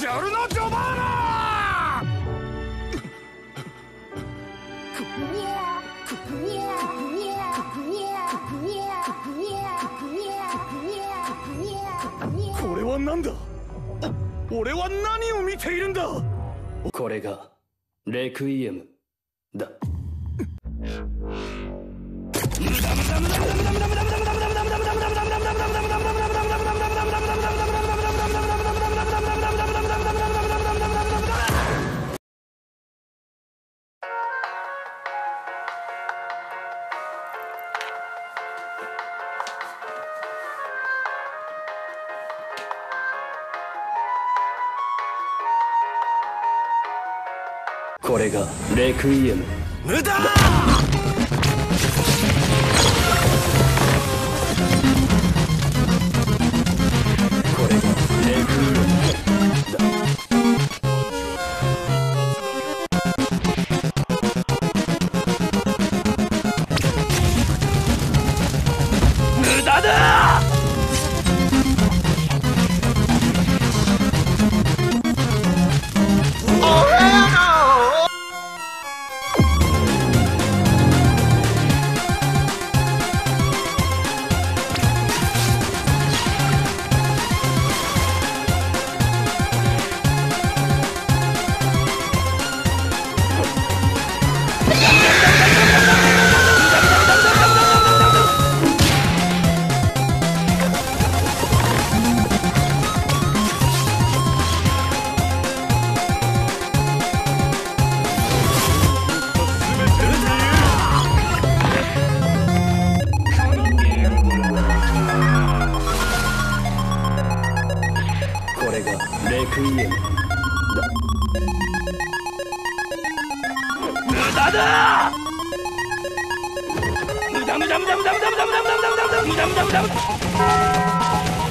ジャルノ・ジョバーナこれは何だ？俺は何を見ているんだ？これがレクイエム。だ。無駄無駄無駄無駄無駄無駄無駄無駄これがレクイエム。無駄 내가 레크이엠 나다! 무당 무당 무당 무당 무당 무당 무당 무당 무당 무당 무당 무당 무당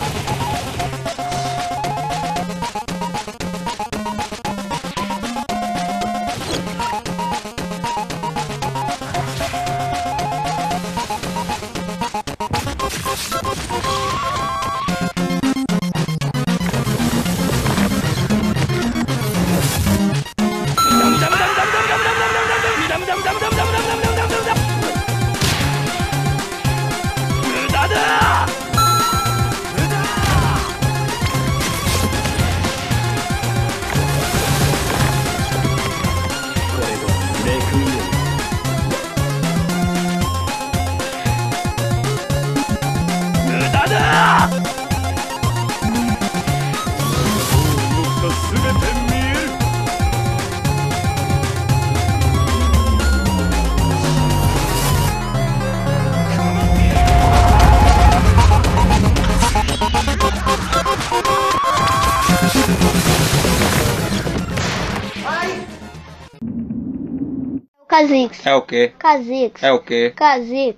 Casix. É o quê? Casix. É o quê? Casix.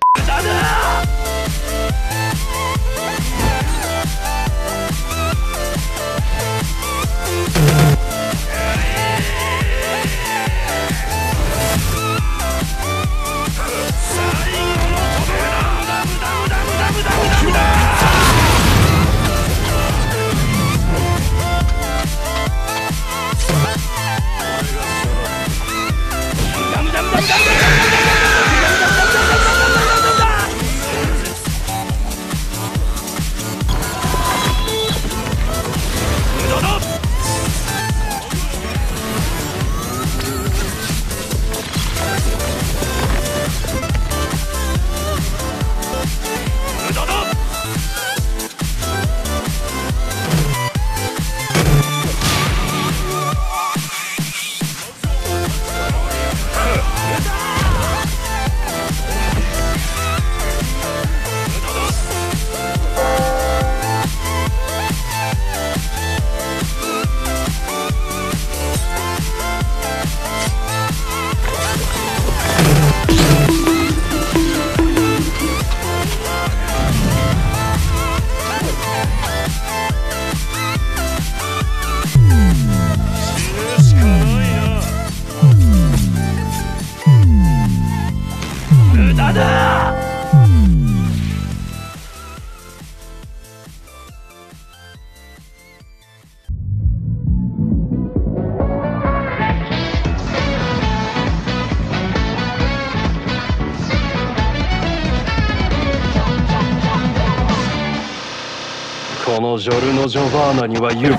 のジョルノ・ジョバーナには言う。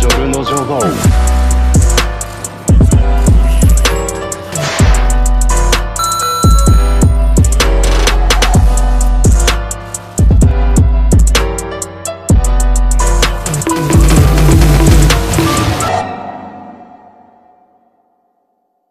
ジョルノ・ジョバーナ